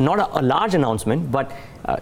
not a, a large announcement, but uh,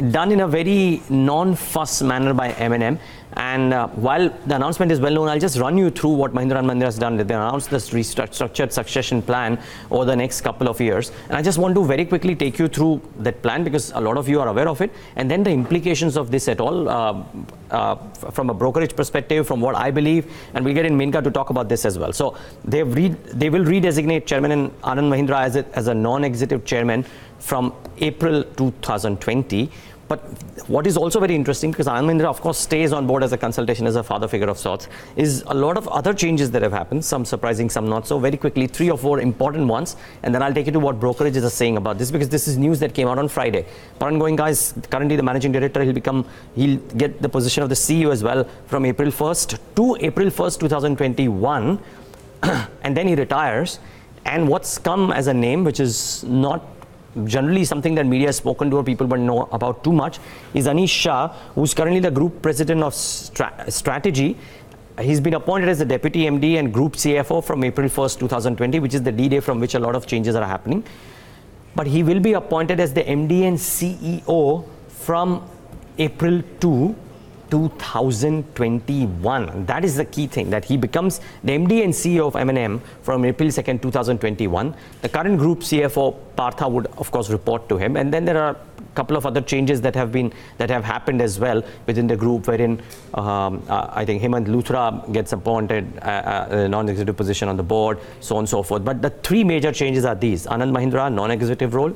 done in a very non-fuss manner by M&M. And uh, while the announcement is well known, I'll just run you through what Mahindra and Mahindra has done. They announced this restructured succession plan over the next couple of years. And I just want to very quickly take you through that plan because a lot of you are aware of it. And then the implications of this at all uh, uh, from a brokerage perspective, from what I believe. And we'll get in Menka to talk about this as well. So they, they will redesignate Chairman Anand Mahindra as a, as a non-executive chairman from April 2020. But what is also very interesting, because Anand Mahindra, of course, stays on board as a consultation, as a father figure of sorts, is a lot of other changes that have happened, some surprising, some not so. Very quickly, three or four important ones, and then I'll take you to what brokerages are saying about this, because this is news that came out on Friday. Pawan Goenka is currently the managing director. He'll become, he'll get the position of the CEO as well from April 1st to April 1st, 2021, and then he retires. And what's come as a name, which is not generally something that media has spoken to or people don't know about too much is Anish Shah, who's currently the group president of Stra- strategy. He's been appointed as the deputy MD and group CFO from April 1st, 2020, which is the D day from which a lot of changes are happening. But he will be appointed as the MD and CEO from April 2 2021. That is the key thing, that he becomes the MD and CEO of M&M from April 2nd, 2021. The current group CFO, Partha, would of course report to him. And then there are a couple of other changes that have been that have happened as well within the group, wherein um, uh, I think Hemant Luthra gets appointed uh, uh, non-executive position on the board, so on and so forth. But the three major changes are these: Anand Mahindra, non-executive role,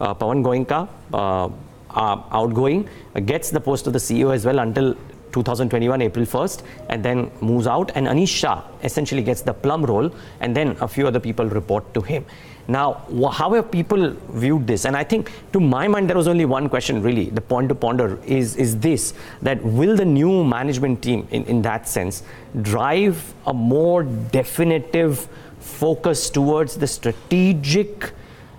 uh, Pawan Goenka, uh, outgoing, uh, gets the post of the CEO as well until 2021 April 1st and then moves out and Anish Shah essentially gets the plum role and then a few other people report to him. Now, how have people viewed this? And I think to my mind, there was only one question really, the point to ponder is, is this, that will the new management team in, in that sense drive a more definitive focus towards the strategic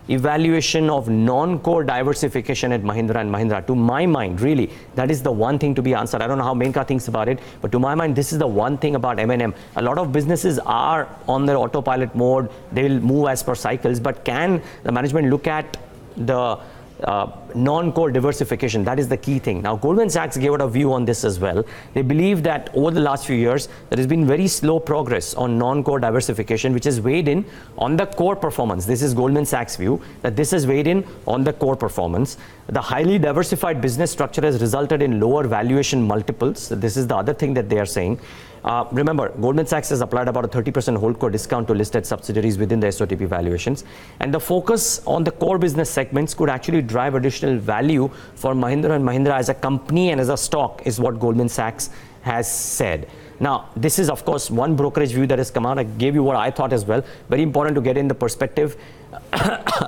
evaluation of non-core diversification at Mahindra and Mahindra. To my mind, really, that is the one thing to be answered. I don't know how Menka thinks about it, but to my mind, this is the one thing about M&M. A lot of businesses are on their autopilot mode. They will move as per cycles, but can the management look at the uh, non-core diversification. That is the key thing. Now, Goldman Sachs gave out a view on this as well. They believe that over the last few years, there has been very slow progress on non-core diversification, which has weighed in on the core performance. This is Goldman Sachs' view that this has weighed in on the core performance. The highly diversified business structure has resulted in lower valuation multiples. This is the other thing that they are saying. Uh, remember, Goldman Sachs has applied about a 30% holdco discount to listed subsidiaries within the SOTP valuations. And the focus on the core business segments could actually drive additional value for Mahindra and Mahindra as a company and as a stock, is what Goldman Sachs has said. Now, this is, of course, one brokerage view that has come out. I gave you what I thought as well. Very important to get in the perspective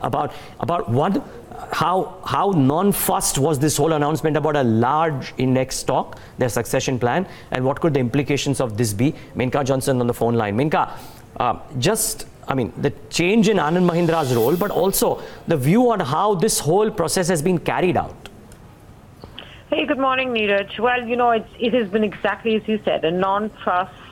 about, about what how how non-fussed was this whole announcement about a large index stock, their succession plan, and what could the implications of this be? Menka Johnson on the phone line. Menka, uh, just I mean the change in Anand Mahindra's role, but also the view on how this whole process has been carried out. Hey, good morning, Neeraj. Well, you know, it's, it has been exactly as you said, a non-trust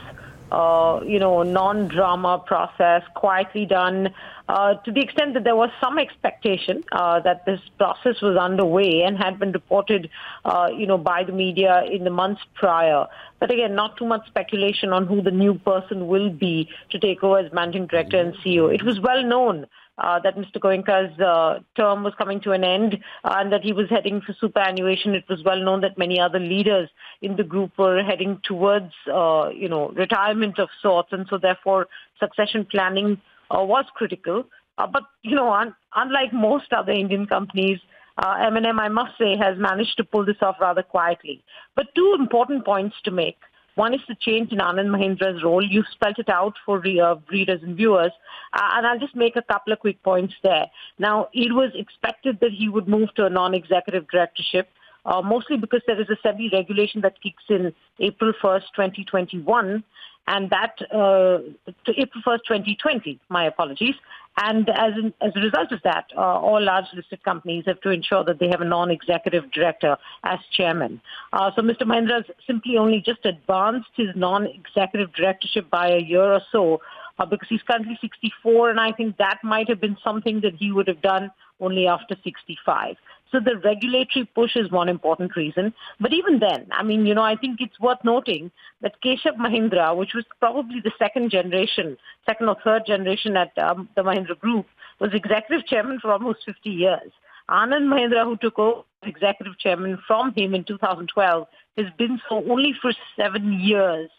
uh, you know, non-drama process, quietly done, uh, to the extent that there was some expectation uh, that this process was underway and had been reported, uh, you know, by the media in the months prior. But again, not too much speculation on who the new person will be to take over as managing director and CEO. It was well known uh, that Mr. Goenka's uh, term was coming to an end and that he was heading for superannuation. It was well known that many other leaders in the group were heading towards, uh, you know, retirement of sorts, and so therefore succession planning uh, was critical. Uh, but you know, un- unlike most other Indian companies, uh, M&M, I must say, has managed to pull this off rather quietly. But two important points to make. One is the change in Anand Mahindra's role. You've spelled it out for re- uh, readers and viewers. Uh, and I'll just make a couple of quick points there. Now, it was expected that he would move to a non-executive directorship. Uh, mostly because there is a SEBI regulation that kicks in April 1st, 2021, and that uh, to April 1st, 2020. My apologies. And as, as a result of that, uh, all large listed companies have to ensure that they have a non-executive director as chairman. Uh, so Mr. Mahindra has simply only just advanced his non-executive directorship by a year or so uh, because he's currently 64, and I think that might have been something that he would have done only after 65. So the regulatory push is one important reason. But even then, I mean, you know, I think it's worth noting that Keshub Mahindra, which was probably the second generation, second or third generation at um, the Mahindra Group, was executive chairman for almost 50 years. Anand Mahindra, who took over executive chairman from him in 2012, has been so only for seven years.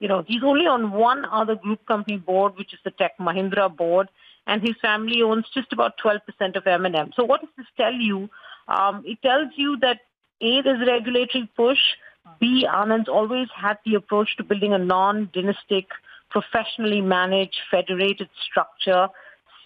You know, he's only on one other group company board, which is the Tech Mahindra board, and his family owns just about 12% of M&M. So what does this tell you? Um, it tells you that A, there's a regulatory push. B, Anand's always had the approach to building a non-dynastic, professionally managed, federated structure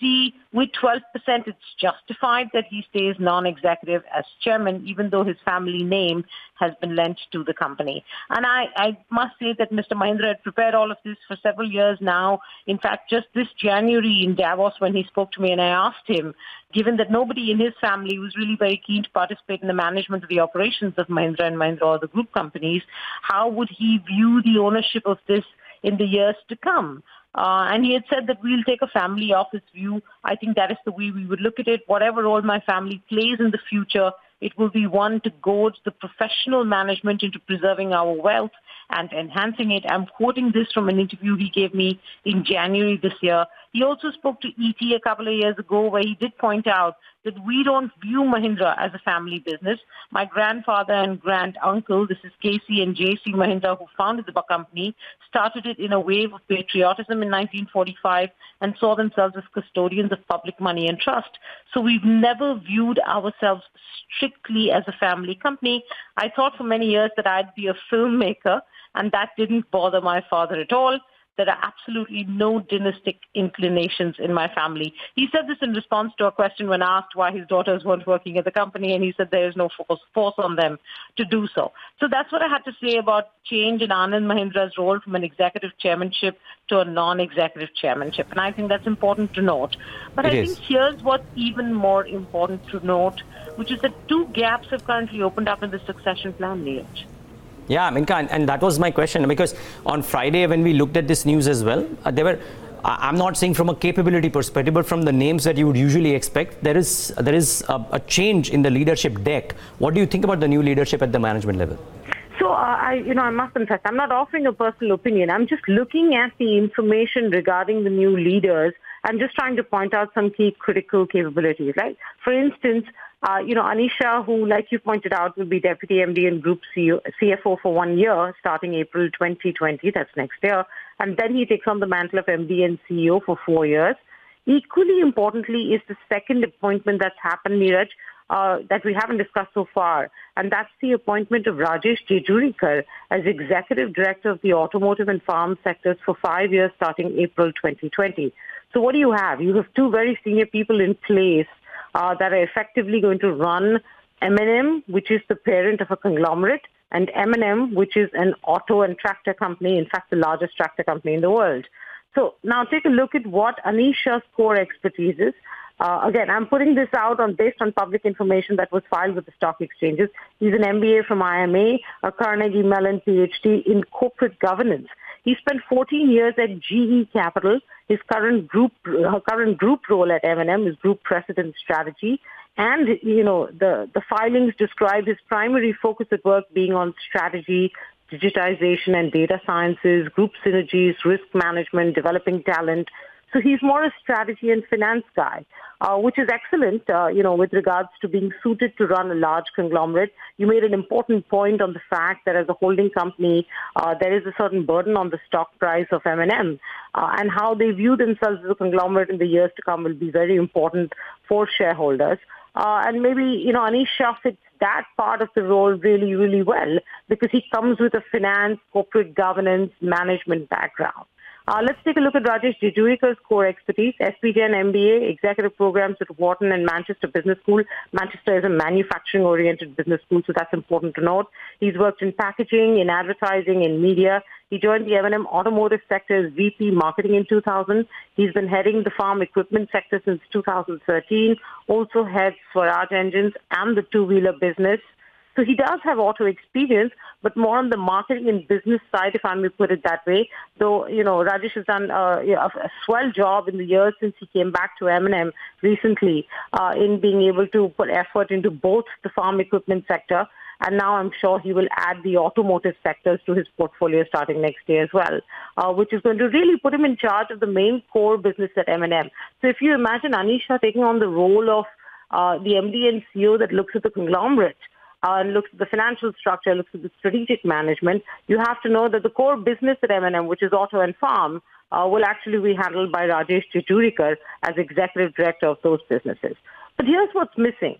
see with 12%, it's justified that he stays non-executive as chairman, even though his family name has been lent to the company. And I, I must say that Mr. Mahindra had prepared all of this for several years now. In fact, just this January in Davos when he spoke to me and I asked him, given that nobody in his family was really very keen to participate in the management of the operations of Mahindra and Mahindra or the group companies, how would he view the ownership of this in the years to come? Uh, and he had said that we'll take a family office view. I think that is the way we would look at it. Whatever role my family plays in the future, it will be one to goad the professional management into preserving our wealth and enhancing it. I'm quoting this from an interview he gave me in January this year. He also spoke to ET a couple of years ago where he did point out that we don't view Mahindra as a family business. My grandfather and grand uncle, this is KC and JC Mahindra, who founded the company, started it in a wave of patriotism in 1945 and saw themselves as custodians of public money and trust. So we've never viewed ourselves strictly as a family company. I thought for many years that I'd be a filmmaker, and that didn't bother my father at all. There are absolutely no dynastic inclinations in my family. He said this in response to a question when asked why his daughters weren't working at the company, and he said there is no force, force on them to do so. So that's what I had to say about change in Anand Mahindra's role from an executive chairmanship to a non-executive chairmanship. And I think that's important to note. But it I is. think here's what's even more important to note, which is that two gaps have currently opened up in the succession plan, Neeraj. Yeah, Minka, and, and that was my question because on Friday when we looked at this news as well, uh, there were. I'm not saying from a capability perspective, but from the names that you would usually expect, there is there is a, a change in the leadership deck. What do you think about the new leadership at the management level? So, uh, I, you know, I must confess, I'm not offering a personal opinion. I'm just looking at the information regarding the new leaders. I'm just trying to point out some key critical capabilities, right? For instance, uh, you know, Anish Shah, who, like you pointed out, will be Deputy MD and Group CEO, CFO for one year, starting April 2020, that's next year. And then he takes on the mantle of MD and CEO for four years. Equally importantly is the second appointment that's happened, Neeraj, uh, that we haven't discussed so far, and that's the appointment of Rajesh Jejurikar as Executive Director of the Automotive and Farm sectors for five years starting April 2020. So what do you have? You have two very senior people in place uh, that are effectively going to run M&M, which is the parent of a conglomerate, and M&M, which is an auto and tractor company, in fact, the largest tractor company in the world. So now take a look at what Anish Shah's core expertise is. Uh, again, I'm putting this out on based on public information that was filed with the stock exchanges. He's an MBA from IIMA, a Carnegie Mellon PhD in corporate governance. He spent 14 years at GE Capital. His current group, her current group role at M&M is Group President Strategy. And, you know, the, the filings describe his primary focus at work being on strategy, digitization and data sciences, group synergies, risk management, developing talent. So he's more a strategy and finance guy, uh, which is excellent, uh, you know, with regards to being suited to run a large conglomerate. You made an important point on the fact that as a holding company, uh, there is a certain burden on the stock price of M&M, and how they view themselves as a conglomerate in the years to come will be very important for shareholders. Uh, and maybe, you know, Anish fits that part of the role really, really well because he comes with a finance, corporate governance, management background. Uh, let's take a look at Rajesh Jejurikar's core expertise, SPJ and MBA, executive programs at Wharton and Manchester Business School. Manchester is a manufacturing-oriented business school, so that's important to note. He's worked in packaging, in advertising, in media. He joined the M&M automotive sector as VP marketing in 2000. He's been heading the farm equipment sector since 2013, also heads Swaraj Engines and the two-wheeler business. So he does have auto experience, but more on the marketing and business side, if I may put it that way. Though, you know, Rajesh has done uh, a swell job in the years since he came back to M&M recently uh, in being able to put effort into both the farm equipment sector and now I'm sure he will add the automotive sectors to his portfolio starting next year as well, uh, which is going to really put him in charge of the main core business at M&M. So if you imagine Anish Shah taking on the role of uh, the MD and CEO that looks at the conglomerate, uh, and looks at the financial structure, looks at the strategic management, you have to know that the core business at M&M, which is auto and farm, uh, will actually be handled by Rajesh Jejurikar as executive director of those businesses. But here's what's missing.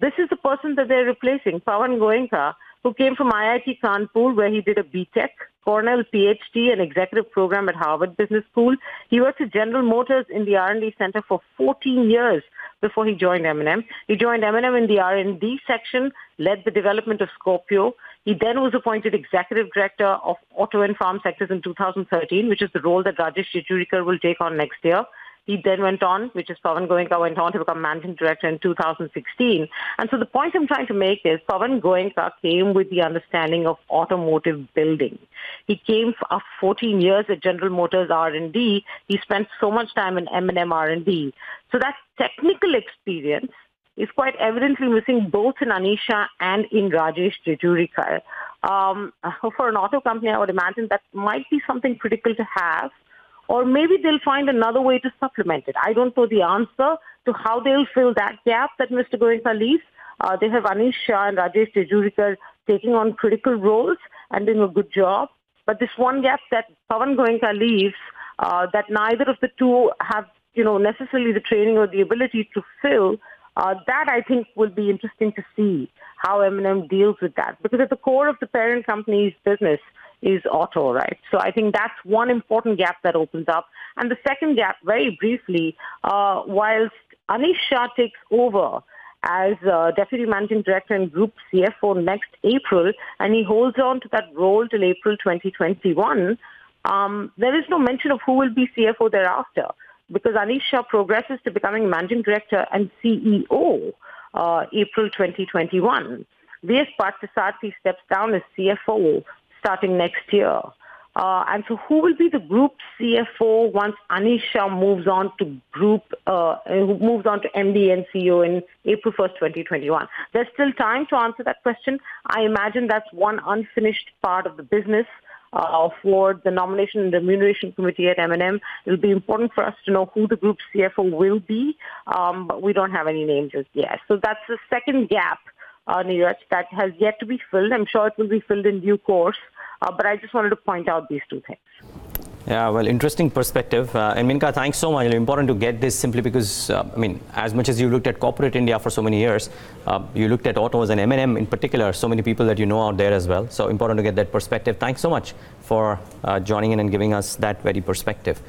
This is the person that they're replacing, Pawan Goenka, who came from IIT Kanpur, where he did a BTech, Cornell PhD, and executive program at Harvard Business School. He worked at General Motors in the R&D Center for 14 years before he joined M&M. He joined M&M in the R&D section, led the development of Scorpio. He then was appointed executive director of auto and farm sectors in 2013, which is the role that Rajesh Jejurikar will take on next year. He then went on, which is Pawan Goenka went on to become managing director in 2016. And so the point I'm trying to make is Pawan Goenka came with the understanding of automotive building. He came after 14 years at General Motors R&D. He spent so much time in M&M R&D. So that technical experience is quite evidently missing both in Anish Shah and in Rajesh Jejurikar. Um, for an auto company, I would imagine that might be something critical to have or maybe they'll find another way to supplement it. I don't know the answer to how they'll fill that gap that Mr. Goenka leaves. Uh, they have Anish Shah and Rajesh Jejurikar taking on critical roles and doing a good job. But this one gap that Pawan Goenka leaves, uh, that neither of the two have, you know, necessarily the training or the ability to fill, uh, that I think will be interesting to see how M&M deals with that. Because at the core of the parent company's business, is auto, right? So I think that's one important gap that opens up. And the second gap, very briefly, uh, whilst Anish Shah takes over as uh, Deputy Managing Director and Group CFO next April, and he holds on to that role till April 2021, um, there is no mention of who will be CFO thereafter because Anish Shah progresses to becoming Managing Director and CEO uh, April 2021. V.S. Parthasarathy steps down as CFO starting next year. Uh, and so who will be the group CFO once Anish Shah moves on to group, uh, moves on to MD and CEO in April 1st, 2021? There's still time to answer that question. I imagine that's one unfinished part of the business. Uh, for the nomination and remuneration committee at M&M. It'll be important for us to know who the group CFO will be, um, but we don't have any names just yet. So that's the second gap, uh, Neeraj, that has yet to be filled. I'm sure it will be filled in due course. Uh, but I just wanted to point out these two things. Yeah, well, interesting perspective. Uh, and Minka, thanks so much. It's important to get this simply because, uh, I mean, as much as you looked at corporate India for so many years, uh, you looked at autos and M&M in particular, so many people that you know out there as well. So important to get that perspective. Thanks so much for uh, joining in and giving us that very perspective.